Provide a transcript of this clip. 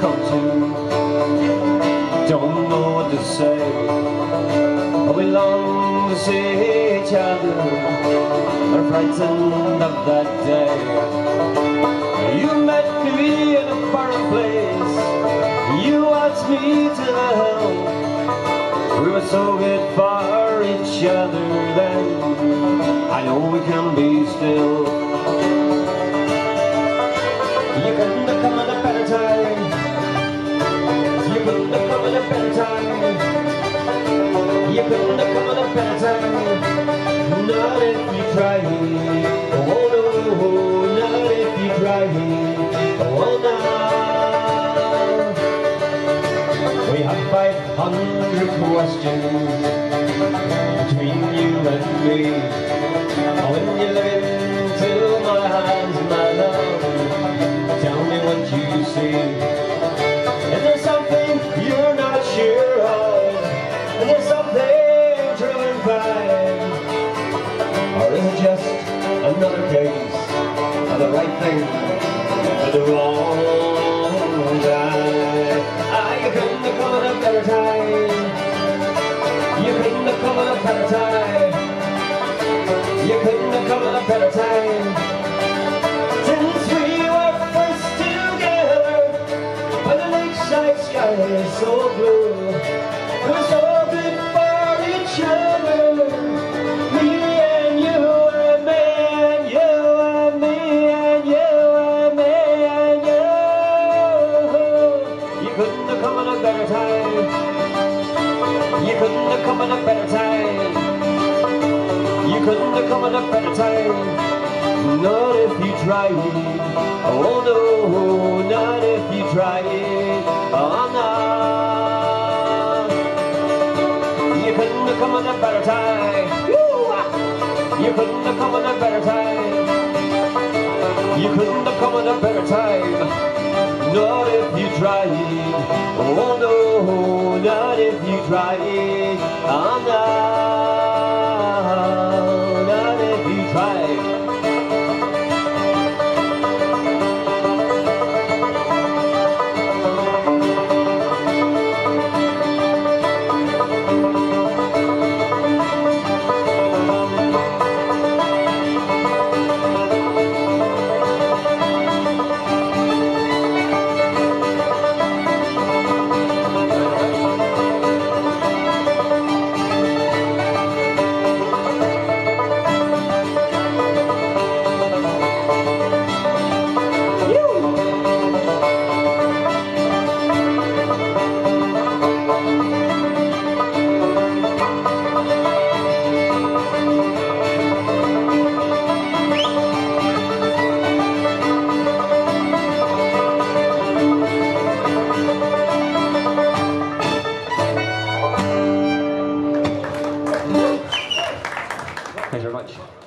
come to. Don't know what to say. We long to see each other. Are frightened of that day. You met me in a foreign place. You asked me to help. We were so good for each other then. I know we can be still. You. Oh, oh no, not if you tried. Oh, oh no. We have 500 questions between you and me. Oh, when you look just another case of the right thing at the wrong time? Ah, you couldn't have come at a better time. You couldn't have come at a better time. You couldn't have come at a better time. Since we were first together, when the lakeside sky is so blue, we're so couldn't have come at a better time. You couldn't have come at a better time. You couldn't have come at a better time. Not if you tried. Oh no, not if you tried. Oh no. You couldn't have come at a better time. You couldn't have come at a better time. You couldn't have come at a better time. Not if you tried. Oh no, not if you tried. Oh no, not Thanks very much.